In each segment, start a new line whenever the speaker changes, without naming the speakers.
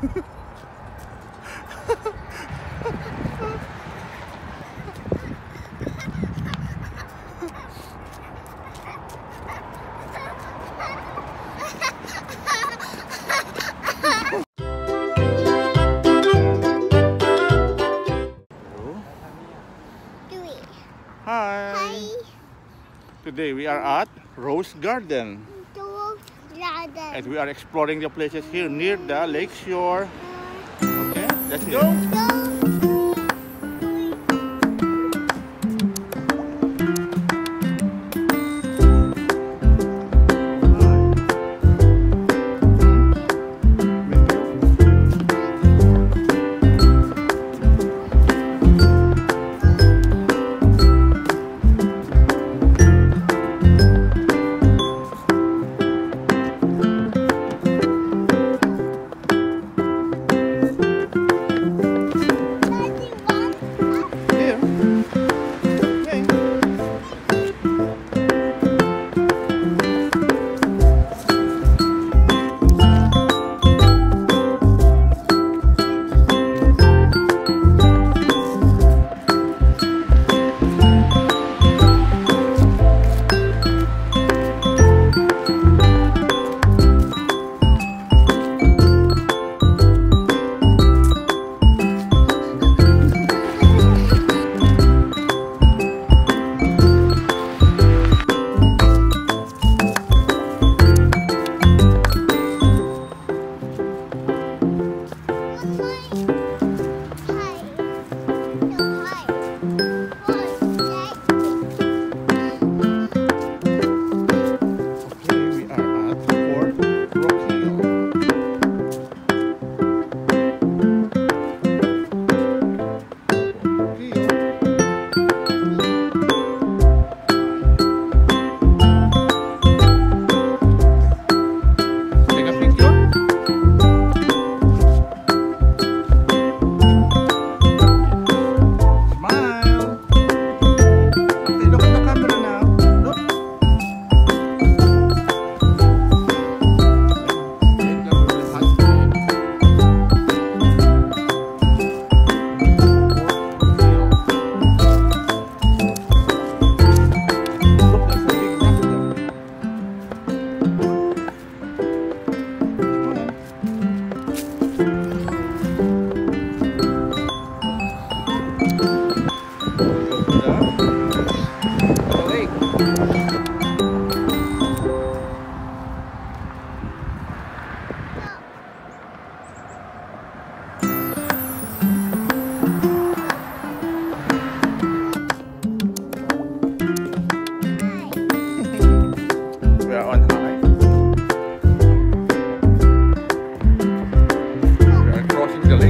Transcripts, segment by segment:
Hi.
Hi.
Today we are at Rose garden. And we are exploring the places here near the lake shore. Okay, let's go.
Go.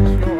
The